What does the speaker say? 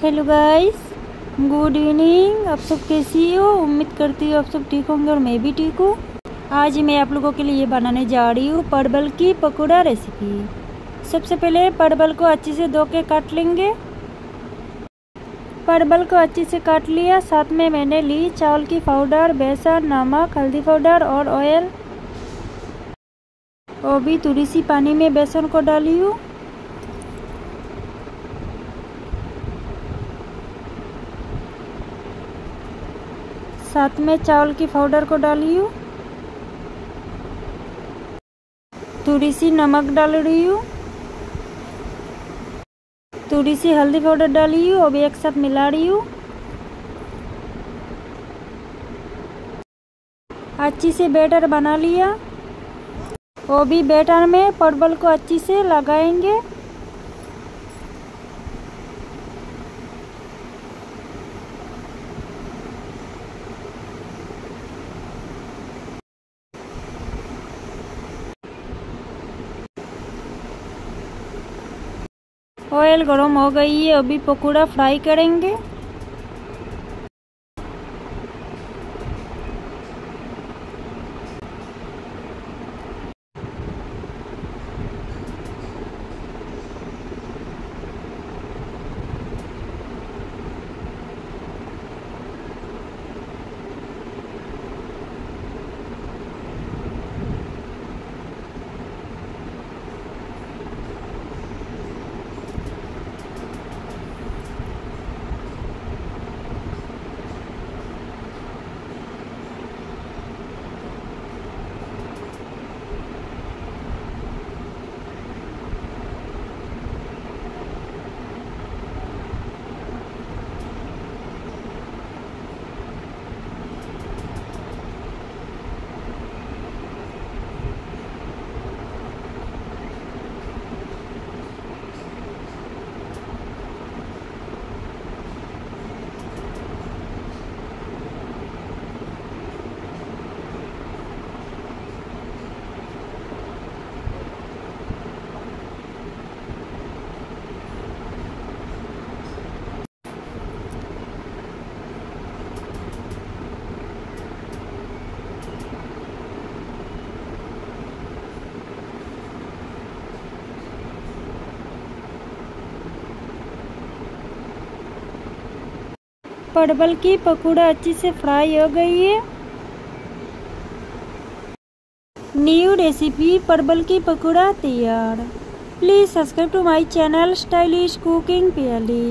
Hello guys good evening आप सब कैसी हो? उम्मीद करती हूँ आप सब ठीक होंगे और मैं भी ठीक हूँ। आज मैं आप लोगों के लिए बनाने जा रही हूँ परवल की पकौड़ा रेसिपी सबसे पहले परवल को अच्छे से धो के काट लेंगे। परवल को अच्छे से काट लिया। साथ में मैंने ली चावल की पाउडर बेसन, नमक, हल्दी पाउडर और ऑयल और भी थोड़ी सी पानी में बेसन को डाली हूँ। साथ में चावल की पाउडर को डाली हूँ। थोड़ी सी नमक डाल रही हूँ। थोड़ी सी हल्दी पाउडर डाली हूँ और भी एक साथ मिला रही हूँ। अच्छी से बैटर बना लिया। वो भी बैटर में, परवल को अच्छी से लगाएँगे। ऑयल गर्म हो गई है अभी पकौड़ा फ्राई करेंगे। परवल की पकौड़ा अच्छी से फ्राई हो गई है। न्यू रेसिपी परवल की पकौड़ा तैयार। Please subscribe to my channel stylish cooking Pyaali